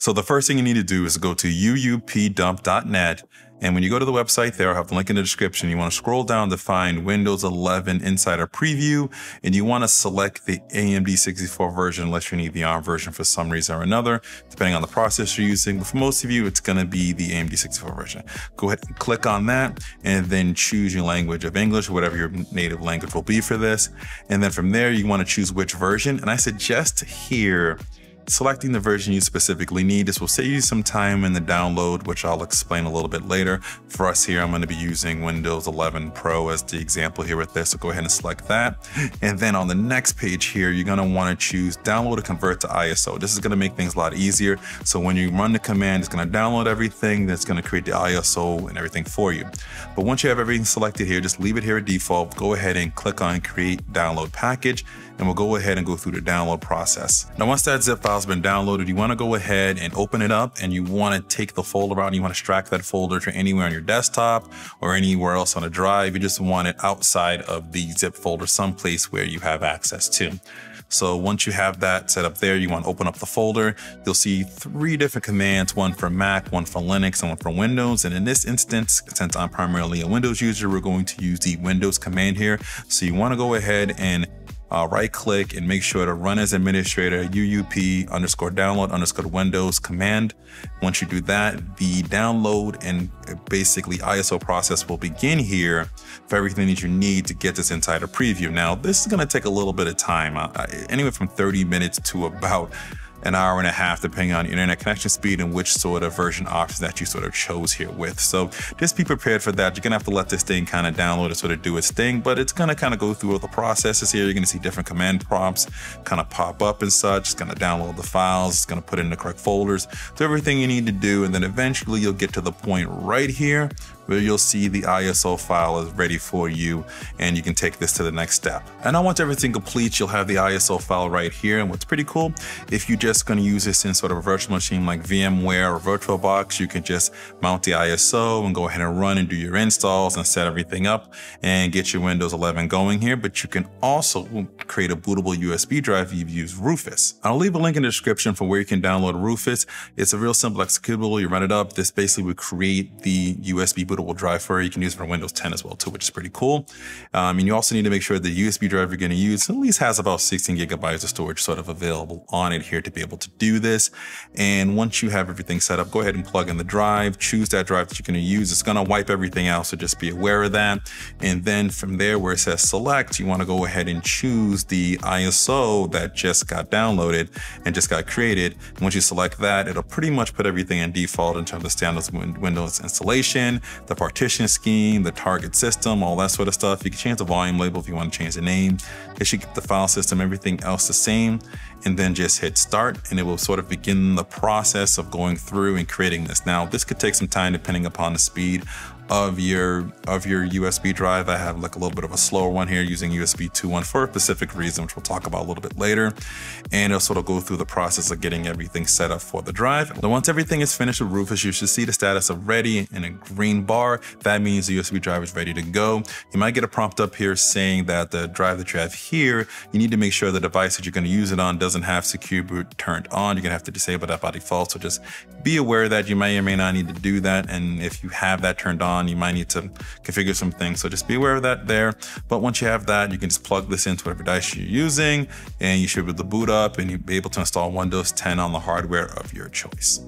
So the first thing you need to do is go to uupdump.net. And when you go to the website there, I'll have the link in the description. You want to scroll down to find Windows 11 Insider Preview, and you want to select the AMD 64 version unless you need the ARM version for some reason or another, depending on the process you're using. But for most of you, it's going to be the AMD 64 version. Go ahead and click on that, and then choose your language of English, whatever your native language will be for this. And then from there, you want to choose which version. And I suggest here, selecting the version you specifically need. This will save you some time in the download, which I'll explain a little bit later. For us here, I'm going to be using Windows 11 Pro as the example here with this. So go ahead and select that. And then on the next page here, you're going to want to choose download to convert to ISO. This is going to make things a lot easier. So when you run the command, it's going to download everything. That's going to create the ISO and everything for you. But once you have everything selected here, just leave it here at default. Go ahead and click on create download package and we'll go ahead and go through the download process. Now, once that zip file's been downloaded, you wanna go ahead and open it up and you wanna take the folder out and you wanna extract that folder to anywhere on your desktop or anywhere else on a drive. You just want it outside of the zip folder, someplace where you have access to. So once you have that set up there, you want to open up the folder. You'll see three different commands, one for Mac, one for Linux, and one for Windows. And in this instance, since I'm primarily a Windows user, we're going to use the Windows command here. So you want to go ahead and uh, right click and make sure to run as administrator UUP underscore download underscore Windows command. Once you do that, the download and basically ISO process will begin here for everything that you need to get this insider preview. Now, this is going to take a little bit of time, uh, anywhere from 30 minutes to about an hour and a half, depending on internet connection speed and which sort of version option that you sort of chose here with. So just be prepared for that. You're gonna have to let this thing kind of download and sort of do its thing, but it's gonna kind of go through all the processes here. You're gonna see different command prompts kind of pop up and such. It's gonna download the files, it's gonna put in the correct folders, do everything you need to do, and then eventually you'll get to the point right here where you'll see the ISO file is ready for you and you can take this to the next step. And once everything completes, you'll have the ISO file right here. And what's pretty cool, if you're just gonna use this in sort of a virtual machine like VMware or VirtualBox, you can just mount the ISO and go ahead and run and do your installs and set everything up and get your Windows 11 going here. But you can also create a bootable USB drive if you use Rufus. I'll leave a link in the description for where you can download Rufus. It's a real simple executable. You run it up. This basically would create the USB bootable bootable drive for. You can use it for Windows 10 as well too, which is pretty cool. Um, and you also need to make sure the USB drive you're going to use at least has about 16 gigabytes of storage sort of available on it here to be able to do this. And once you have everything set up, go ahead and plug in the drive, choose that drive that you're going to use. It's going to wipe everything out, so just be aware of that. And then from there where it says select, you want to go ahead and choose the ISO that just got downloaded and just got created. And once you select that, it'll pretty much put everything in default in terms of standard Windows installation, the partition scheme, the target system, all that sort of stuff. You can change the volume label if you want to change the name. It should keep the file system, everything else the same, and then just hit start and it will sort of begin the process of going through and creating this. Now, this could take some time depending upon the speed of your of your USB drive. I have like a little bit of a slower one here using USB 2.1 for a specific reason, which we'll talk about a little bit later. And it'll sort of go through the process of getting everything set up for the drive. Now, once everything is finished with Rufus, you should see the status of ready in a green bar. That means the USB drive is ready to go. You might get a prompt up here saying that the drive that you have here, you need to make sure the device that you're going to use it on doesn't have secure boot turned on. You're going to have to disable that by default. So just be aware that you may or may not need to do that. And if you have that turned on, on, you might need to configure some things. So just be aware of that there. But once you have that, you can just plug this into whatever device you're using and you should be able to boot up and you'll be able to install Windows 10 on the hardware of your choice.